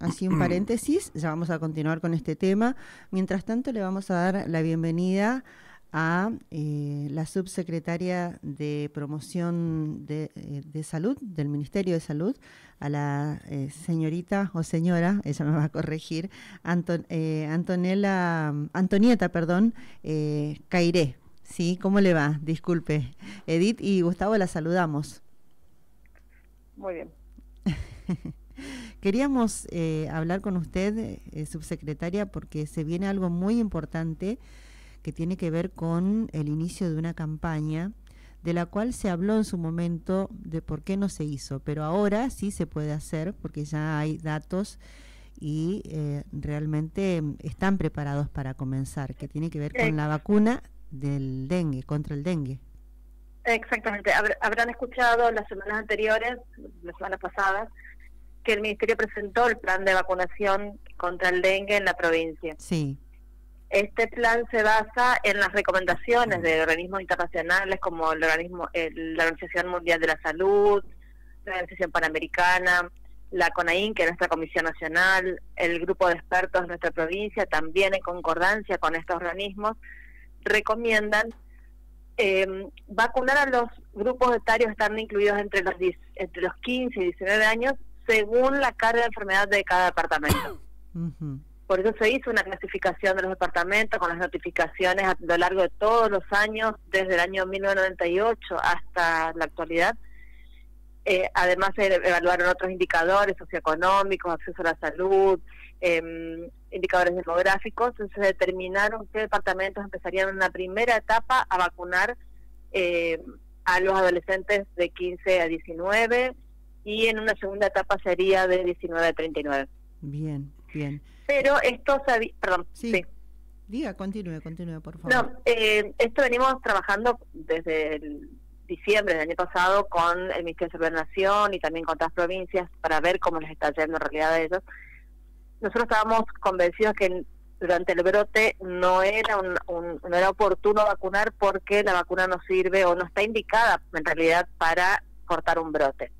un, así un paréntesis, ya vamos a continuar con este tema. Mientras tanto, le vamos a dar la bienvenida a eh, la subsecretaria de Promoción de, eh, Salud del Ministerio de Salud, a la eh, señorita o señora, ella me va a corregir, Antonella, Antonieta, perdón, Cairé. Sí, ¿cómo le va? Disculpe. Edith y Gustavo la saludamos. Muy bien. Queríamos hablar con usted, subsecretaria, porque se viene algo muy importante que tiene que ver con el inicio de una campaña de la cual se habló en su momento de por qué no se hizo, pero ahora sí se puede hacer porque ya hay datos y eh, realmente están preparados para comenzar, que tiene que ver con la vacuna del dengue, contra el dengue. Exactamente, habrán escuchado las semanas anteriores, las semanas pasadas, que el Ministerio presentó el plan de vacunación contra el dengue en la provincia. Sí. Este plan se basa en las recomendaciones de organismos internacionales como el organismo, la Organización Mundial de la Salud, la Organización Panamericana, la CONAIN, que es nuestra Comisión Nacional, el grupo de expertos de nuestra provincia, también en concordancia con estos organismos, recomiendan eh, vacunar a los grupos etarios que están incluidos entre los, entre los 15 y 19 años según la carga de enfermedad de cada departamento. Por eso se hizo una clasificación de los departamentos con las notificaciones a lo largo de todos los años, desde el año 1998 hasta la actualidad. Eh, además se evaluaron otros indicadores socioeconómicos, acceso a la salud, em, indicadores demográficos. Entonces se determinaron qué departamentos empezarían en una primera etapa a vacunar eh, a los adolescentes de 15 a 19 y en una segunda etapa sería de 19 a 39. Bien, bien. Pero esto se perdón, sí. Diga, continúe, continúe, por favor. No, eh, esto venimos trabajando desde el diciembre del año pasado con el Ministerio de Nación y también con otras provincias para ver cómo les está yendo en realidad a ellos. Nosotros estábamos convencidos que durante el brote no era un, no era oportuno vacunar porque la vacuna no sirve o no está indicada en realidad para cortar un brote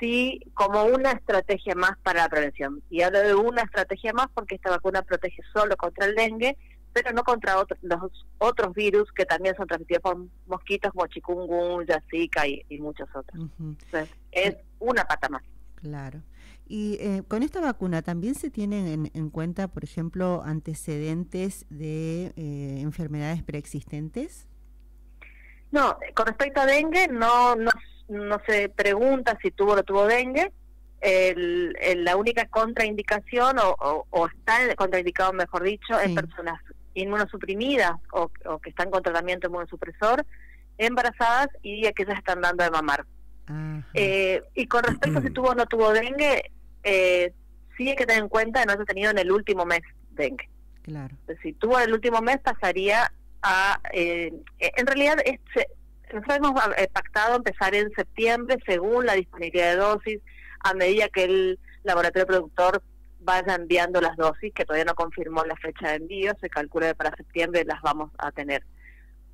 sí como una estrategia más para la prevención. Y hablo de una estrategia más porque esta vacuna protege solo contra el dengue, pero no contra los otros virus que también son transmitidos por mosquitos como chikungunya, zika y, muchos otros. Entonces, es una pata más. Claro. Y eh, con esta vacuna también se tienen en, cuenta, por ejemplo, antecedentes de eh, enfermedades preexistentes. No, con respecto a dengue no, no no se pregunta si tuvo o no tuvo dengue. El, la única contraindicación, o, o, está contraindicado, mejor dicho, en personas inmunosuprimidas o, o, que están con tratamiento inmunosupresor, embarazadas y aquellas que están dando de mamar. Eh, y con respecto a si tuvo o no tuvo dengue, eh, sí hay que tener en cuenta que no se ha tenido en el último mes dengue. Claro. Si tuvo en el último mes, pasaría a. Eh, en realidad, es, nosotros hemos eh, pactado empezar en septiembre según la disponibilidad de dosis, a medida que el laboratorio productor vaya enviando las dosis, que todavía no confirmó la fecha de envío, se calcula que para septiembre las vamos a tener.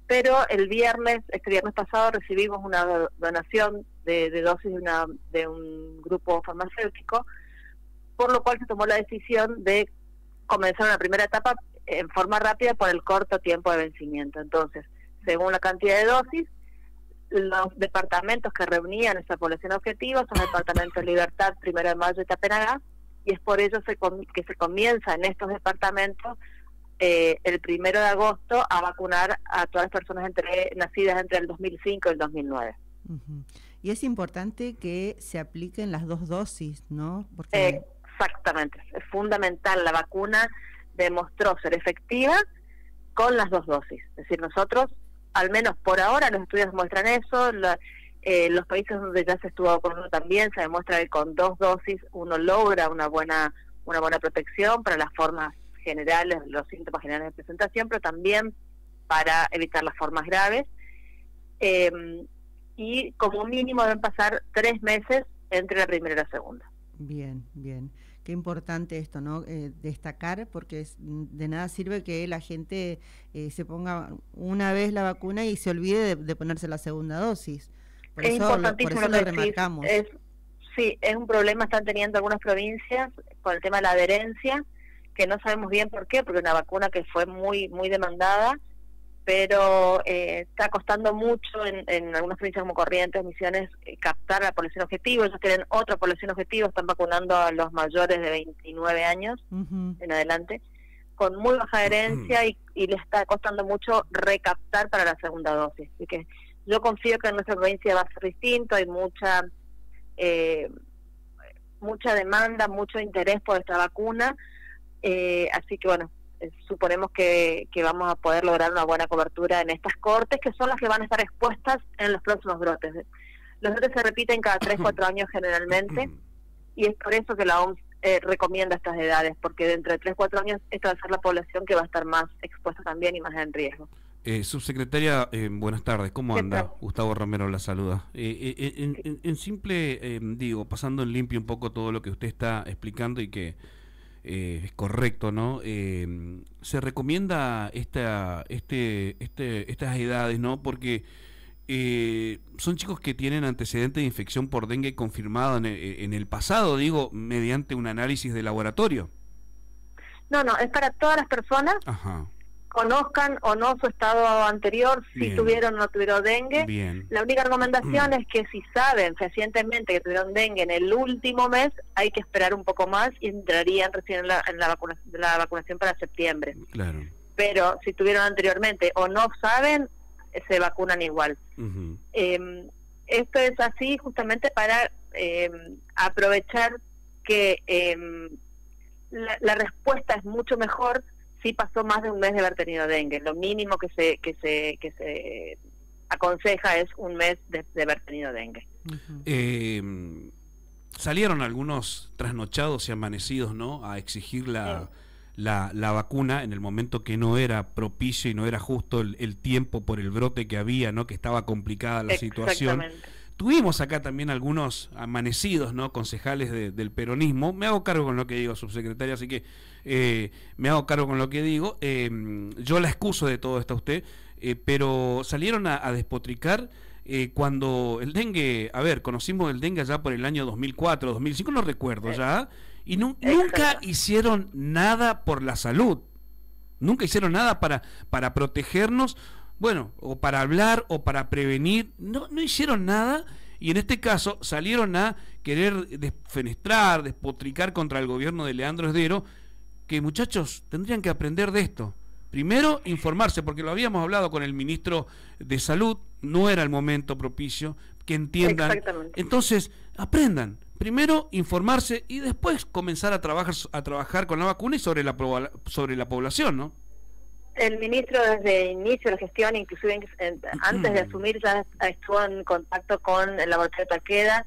Pero el viernes, este viernes pasado, recibimos una donación de, dosis de, una, de un grupo farmacéutico, por lo cual se tomó la decisión de comenzar una primera etapa en forma rápida por el corto tiempo de vencimiento. Entonces, según la cantidad de dosis, los departamentos que reunían esa población objetiva son el Departamento de Libertad, Primero de Mayo y Tapenagá, y es por ello que se comienza en estos departamentos eh, el primero de agosto a vacunar a todas las personas entre, nacidas entre el 2005 y el 2009. Y es importante que se apliquen las dos dosis, ¿no? Porque... Exactamente, es fundamental. La vacuna demostró ser efectiva con las dos dosis. Es decir, nosotros al menos por ahora los estudios muestran eso, eh, los países donde ya se estuvo vacunando también se demuestra que con dos dosis uno logra una buena una buena protección para las formas generales, los síntomas generales de presentación, pero también para evitar las formas graves. Em, y como mínimo deben pasar tres meses entre la primera y la segunda. Bien, bien qué importante esto, ¿no? Eh, destacar, porque de nada sirve que la gente eh, se ponga una vez la vacuna y se olvide de, ponerse la segunda dosis. Por es eso, lo, por eso lo, remarcamos. sí, es un problema están teniendo algunas provincias con el tema de la adherencia, que no sabemos bien por qué, porque una vacuna que fue muy muy demandada, pero eh, está costando mucho en, en, algunas provincias como Corrientes, Misiones, eh, captar a la población objetivo. Ellos tienen otra población objetivo, están vacunando a los mayores de 29 años en adelante, con muy baja adherencia y, y le está costando mucho recaptar para la segunda dosis. Así que yo confío que en nuestra provincia va a ser distinto, hay mucha eh, mucha demanda, mucho interés por esta vacuna, eh, así que bueno, suponemos que, que, vamos a poder lograr una buena cobertura en estas cortes, que son las que van a estar expuestas en los próximos brotes. Los brotes se repiten cada 3, 4 años generalmente, y es por eso que la OMS eh, recomienda estas edades, porque dentro de 3, 4 años esta va a ser la población que va a estar más expuesta también y más en riesgo. Eh, subsecretaria, eh, buenas tardes, ¿cómo anda? Gustavo Romero la saluda. Eh, eh en, simple, em, digo, pasando en limpio un poco todo lo que usted está explicando y que es correcto, ¿no? Em, se recomienda esta, este, este, estas edades, ¿no? Porque son chicos que tienen antecedentes de infección por dengue confirmado en en el pasado, digo, mediante un análisis de laboratorio. No, no, es para todas las personas. Ajá conozcan o no su estado anterior, si tuvieron o no tuvieron dengue. La única recomendación mm. es que si saben fehacientemente que tuvieron dengue en el último mes, hay que esperar un poco más y entrarían recién en la, en la, la vacunación para septiembre. Claro. Pero si tuvieron anteriormente o no saben, se vacunan igual. Em, esto es así justamente para em, aprovechar que em, la, la respuesta es mucho mejor sí pasó más de un mes de haber tenido dengue. Lo mínimo que se, que se, que se aconseja es un mes de, haber tenido dengue. Eh, salieron algunos trasnochados y amanecidos, ¿no? A exigir la, la, la, vacuna en el momento que no era propicio y no era justo el, el, tiempo por el brote que había, ¿no? Que estaba complicada la situación. Tuvimos acá también algunos amanecidos, ¿no? Concejales del peronismo. Me hago cargo con lo que digo, subsecretaria, así que eh, me hago cargo con lo que digo. Em, yo la excuso de todo esto a usted, eh, pero salieron a, despotricar eh, cuando el dengue, a ver, conocimos el dengue ya por el año 2004, 2005, no recuerdo ya, y nunca hicieron nada por la salud. Nunca hicieron nada para, para protegernos bueno, o para hablar o para prevenir, no, no hicieron nada y en este caso salieron a querer desfenestrar, despotricar contra el gobierno de Leandro Esdero, que muchachos tendrían que aprender de esto. Primero, informarse, porque lo habíamos hablado con el ministro de Salud, no era el momento propicio, que entiendan. Entonces, aprendan. Primero, informarse y después comenzar a trabajar, a trabajar con la vacuna y sobre la, sobre la población, ¿no? El ministro desde el inicio de la gestión, inclusive antes de asumir, ya estuvo en contacto con el laboratorio Taqueda.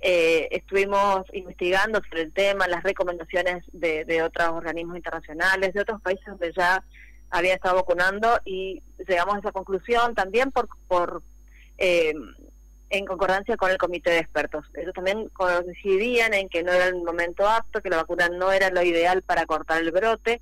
Eh, estuvimos investigando sobre el tema, las recomendaciones de, otros organismos internacionales, de otros países donde ya había estado vacunando y llegamos a esa conclusión también por, por eh, en concordancia con el comité de expertos. Ellos también coincidían en que no era el momento apto, que la vacuna no era lo ideal para cortar el brote,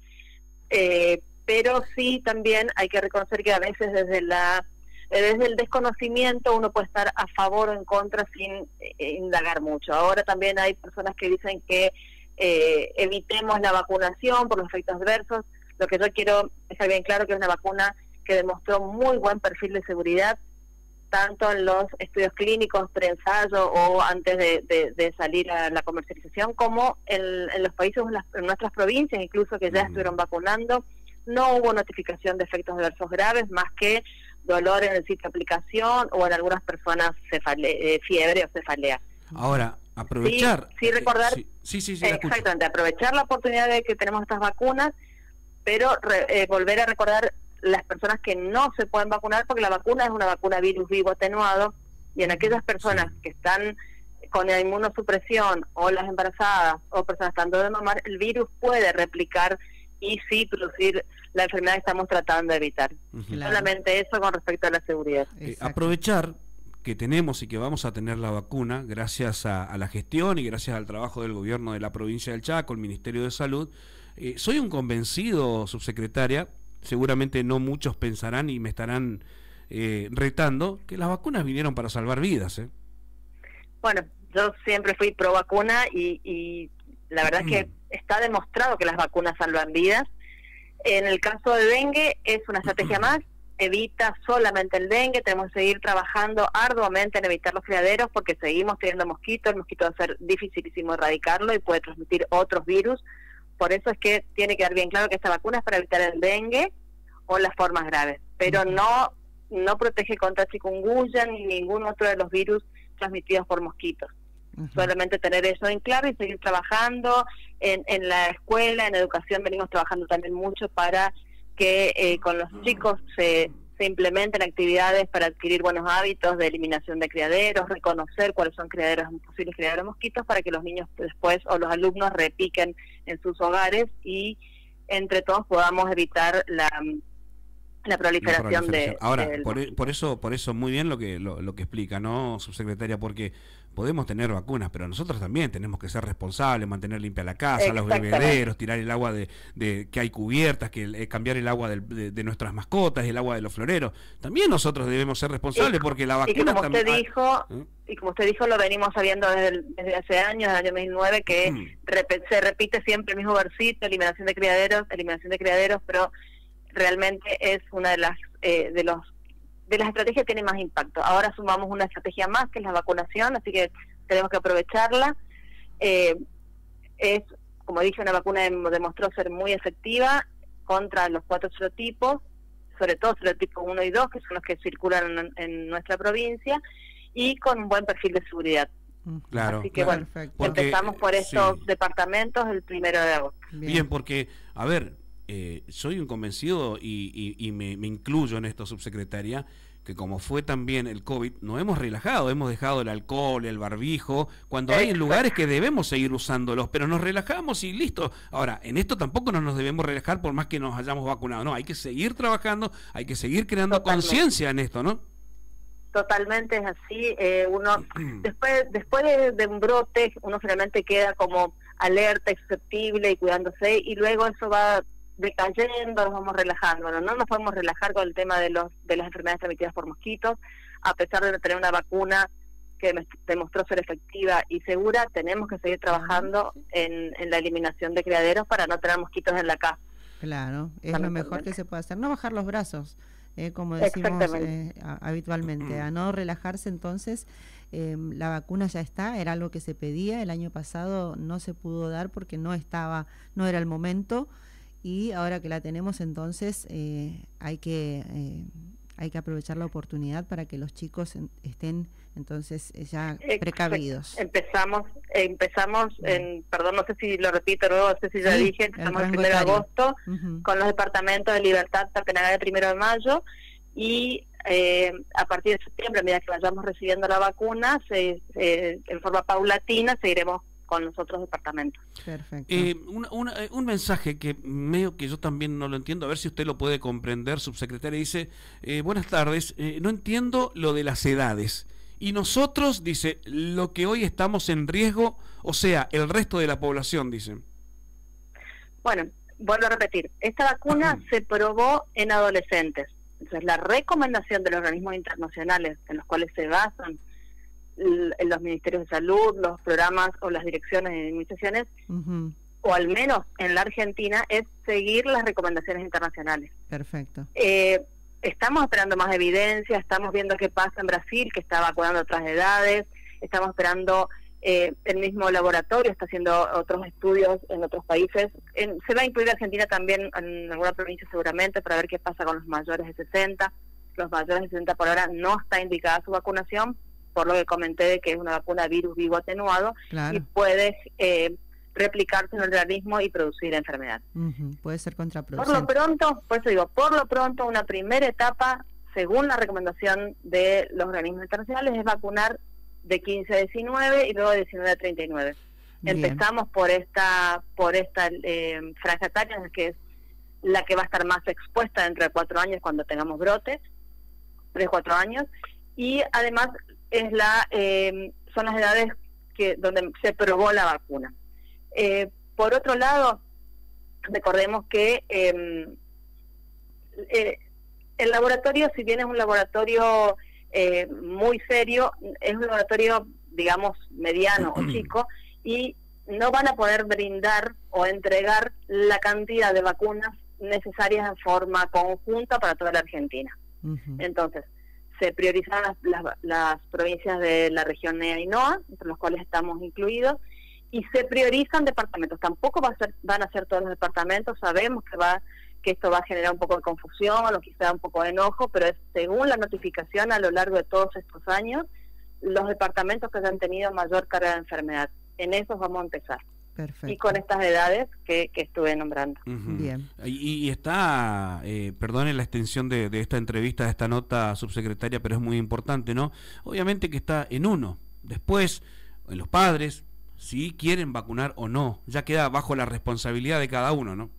eh, pero sí también hay que reconocer que a veces desde la desde el desconocimiento uno puede estar a favor o en contra sin eh, indagar mucho. Ahora también hay personas que dicen que eh, evitemos la vacunación por los efectos adversos. Lo que yo quiero dejar bien claro que es una vacuna que demostró muy buen perfil de seguridad, tanto en los estudios clínicos, pre-ensayo o antes de, salir a la comercialización, como en, los países, en, nuestras provincias, incluso que ya estuvieron vacunando no hubo notificación de efectos adversos graves más que dolor en el sitio de aplicación o en algunas personas eh, fiebre o cefalea. Ahora, aprovechar. Sí, eh, recordar. sí, sí, sí, exactamente, aprovechar la oportunidad de que tenemos estas vacunas, pero eh, volver a recordar las personas que no se pueden vacunar porque la vacuna es una vacuna virus vivo atenuado y en aquellas personas que están con la inmunosupresión o las embarazadas o personas estando de mamar, el virus puede replicar y sí producir la enfermedad que estamos tratando de evitar. Solamente eso con respecto a la seguridad. Eh, aprovechar que tenemos y que vamos a tener la vacuna gracias a, la gestión y gracias al trabajo del gobierno de la provincia del Chaco, el Ministerio de Salud. Eh, soy un convencido, subsecretaria, seguramente no muchos pensarán y me estarán eh, retando, que las vacunas vinieron para salvar vidas. Bueno, yo siempre fui pro vacuna y, y la verdad es que. está demostrado que las vacunas salvan vidas. En el caso de dengue es una estrategia más, evita solamente el dengue, tenemos que seguir trabajando arduamente en evitar los criaderos porque seguimos teniendo mosquitos, el mosquito va a ser dificilísimo erradicarlo y puede transmitir otros virus. Por eso es que tiene que dar bien claro que esta vacuna es para evitar el dengue o las formas graves, pero no no protege contra chikungunya ni ningún otro de los virus transmitidos por mosquitos. Solamente tener eso en claro y seguir trabajando. En, en la escuela, en educación, venimos trabajando también mucho para que eh, con los chicos se, se implementen actividades para adquirir buenos hábitos de eliminación de criaderos, reconocer cuáles son criaderos, posibles criaderos de mosquitos para que los niños después o los alumnos repiquen en sus hogares y entre todos podamos evitar la la proliferación, de ahora por, e, por, eso por eso muy bien lo que lo, que explica no subsecretaria porque podemos tener vacunas pero nosotros también tenemos que ser responsables mantener limpia la casa los bebederos tirar el agua de, de que hay cubiertas que eh, cambiar el agua de, nuestras mascotas el agua de los floreros también nosotros debemos ser responsables porque la vacuna y como usted dijo ¿eh? y como usted dijo lo venimos sabiendo desde, desde hace años desde el año 2009 que mm. se repite siempre el mismo versito eliminación de criaderos eliminación de criaderos pero realmente es una de las eh, de los de las estrategias que tiene más impacto. Ahora sumamos una estrategia más que es la vacunación, así que tenemos que aprovecharla. Eh, es, como dije, una vacuna demostró ser muy efectiva contra los cuatro serotipos, sobre todo serotipos 1 y 2, que son los que circulan en, nuestra provincia, y con un buen perfil de seguridad. Mm, claro, Así que bueno, empezamos por estos departamentos el primero de agosto. Bien, porque, a ver, eh, soy un convencido y, me, incluyo en esto, subsecretaria, que como fue también el COVID, no hemos relajado, hemos dejado el alcohol, el barbijo, cuando hay lugares que debemos seguir usándolos, pero nos relajamos y listo. Ahora, en esto tampoco no nos debemos relajar por más que nos hayamos vacunado, no, hay que seguir trabajando, hay que seguir creando conciencia en esto, ¿no? Totalmente es así. Eh, uno después después de, de, un brote, uno finalmente queda como alerta, susceptible y cuidándose, y luego eso va decayendo, nos vamos relajando. no nos podemos relajar con el tema de, los, de las enfermedades transmitidas por mosquitos, a pesar de tener una vacuna que demostró ser efectiva y segura, tenemos que seguir trabajando en, en la eliminación de criaderos para no tener mosquitos en la casa. Claro, es lo mejor que se puede hacer, no bajar los brazos. Eh, como decimos eh, habitualmente, a no relajarse entonces. Eh, la vacuna ya está, era algo que se pedía, el año pasado no se pudo dar porque no estaba, no era el momento y ahora que la tenemos entonces eh, hay que eh, hay que aprovechar la oportunidad para que los chicos estén entonces eh, ya precavidos. Empezamos, empezamos en, perdón, no sé si lo repito no sé si ya dije, empezamos el, primero de agosto con los departamentos de libertad Tapenagá el primero de mayo y a partir de septiembre, a medida que vayamos recibiendo la vacuna, se, en forma paulatina seguiremos con los otros departamentos. Perfecto. Eh, eh, un mensaje que medio que yo también no lo entiendo, a ver si usted lo puede comprender, subsecretaria, dice, eh, buenas tardes, no entiendo lo de las edades. Y nosotros, dice, lo que hoy estamos en riesgo, o sea, el resto de la población, dicen. Bueno, vuelvo a repetir, esta vacuna se probó en adolescentes. Entonces, la recomendación de los organismos internacionales en los cuales se basan los ministerios de salud, los programas o las direcciones de administraciones, o al menos en la Argentina, es seguir las recomendaciones internacionales. Perfecto. Eh, estamos esperando más evidencia, estamos viendo qué pasa en Brasil, que está vacunando otras edades, estamos esperando eh, el mismo laboratorio, está haciendo otros estudios en otros países. se va a incluir Argentina también en alguna provincia seguramente para ver qué pasa con los mayores de 60. Los mayores de 60 por ahora no está indicada su vacunación, por lo que comenté de que es una vacuna virus vivo atenuado y puede eh, replicarse en el organismo y producir enfermedad. Puede ser contraproducente. Por lo pronto, por eso digo, por lo pronto una primera etapa, según la recomendación de los organismos internacionales, es vacunar de 15 a 19 y luego de 19 a 39. Empezamos por esta por esta eh, franja etaria, que es la que va a estar más expuesta dentro de cuatro años cuando tengamos brotes, tres, cuatro años, y además es la eh, son las edades que donde se probó la vacuna. Eh, por otro lado, recordemos que em, eh, el laboratorio, si bien es un laboratorio muy serio, es un laboratorio digamos, mediano o chico, y no van a poder brindar o entregar la cantidad de vacunas necesarias en forma conjunta para toda la Argentina. Entonces, se priorizan las, las, provincias de la región NEA y NOA, entre los cuales estamos incluidos, y se priorizan departamentos. Tampoco va a ser, van a ser todos los departamentos, sabemos que va que esto va a generar un poco de confusión o quizá un poco de enojo, pero es según la notificación a lo largo de todos estos años, los departamentos que han tenido mayor carga de enfermedad. En esos vamos a empezar. Y con estas edades que, estuve nombrando. Bien. Y, está, eh, perdone la extensión de, esta entrevista, de esta nota subsecretaria, pero es muy importante, ¿no? Obviamente que está en uno. Después, en los padres, si quieren vacunar o no, ya queda bajo la responsabilidad de cada uno, ¿no?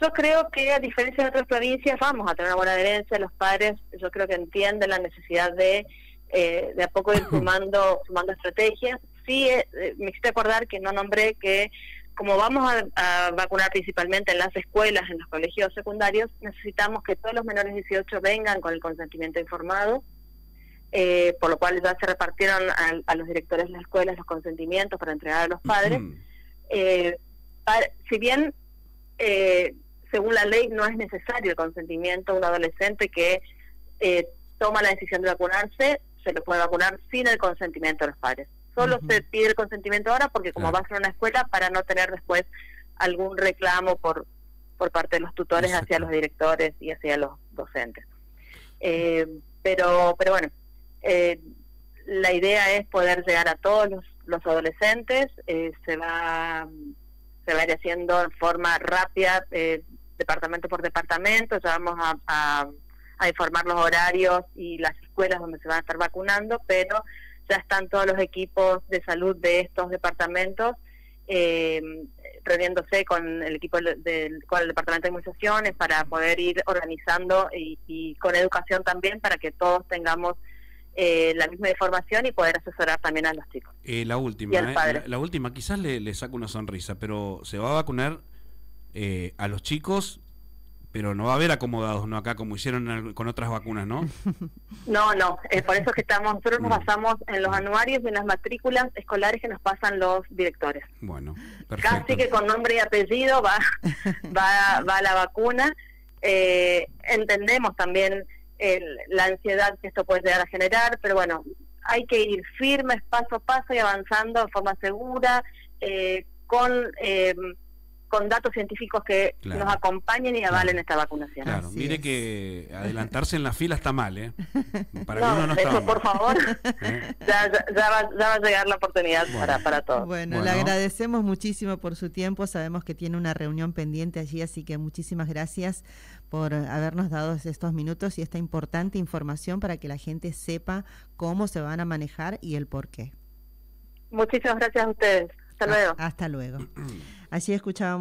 Yo creo que a diferencia de otras provincias vamos a tener una buena adherencia, los padres yo creo que entienden la necesidad de eh, de a poco ir sumando, sumando estrategias sí eh, eh, me hiciste acordar que no nombré que como vamos a, vacunar principalmente en las escuelas, en los colegios secundarios, necesitamos que todos los menores de 18 vengan con el consentimiento informado, eh, por lo cual ya se repartieron a, los directores de las escuelas los consentimientos para entregar a los padres. si bien, según la ley, no es necesario el consentimiento de un adolescente que toma la decisión de vacunarse, se le puede vacunar sin el consentimiento de los padres. Solo se pide el consentimiento ahora porque como va a ser una escuela para no tener después algún reclamo por por parte de los tutores hacia los directores y hacia los docentes. Eh, pero pero bueno, eh, la idea es poder llegar a todos los, adolescentes, eh, se va se va a ir haciendo en forma rápida, departamento por departamento, ya vamos a, a informar los horarios y las escuelas donde se van a estar vacunando, pero ya están todos los equipos de salud de estos departamentos eh, reuniéndose con el equipo del con el departamento de inmunizaciones para poder ir organizando y, con educación también para que todos tengamos eh, la misma información y poder asesorar también a los chicos. Eh, la última, eh, la, última, quizás le, le saco una sonrisa, pero se va a vacunar a los chicos pero no va a haber acomodados, ¿no? Acá como hicieron con otras vacunas, ¿no? No, no, es por eso que estamos, nosotros nos mm. basamos en los anuarios y en las matrículas escolares que nos pasan los directores. Bueno, perfecto. Casi que con nombre y apellido va, va, va la vacuna. Eh, entendemos también la ansiedad que esto puede llegar a generar, pero bueno, hay que ir firmes, paso a paso y avanzando de forma segura, eh, con... Con datos científicos que nos acompañen y avalen esta vacunación. Claro, mire que adelantarse en la fila está mal, ¿eh? Para no, no eso, por favor, ¿Eh? ya, va, a llegar la oportunidad para, para todos. Bueno, le agradecemos muchísimo por su tiempo, sabemos que tiene una reunión pendiente allí, así que muchísimas gracias por habernos dado estos minutos y esta importante información para que la gente sepa cómo se van a manejar y el por qué. Muchísimas gracias a ustedes. Hasta luego. Hasta luego. Así escuchábamos.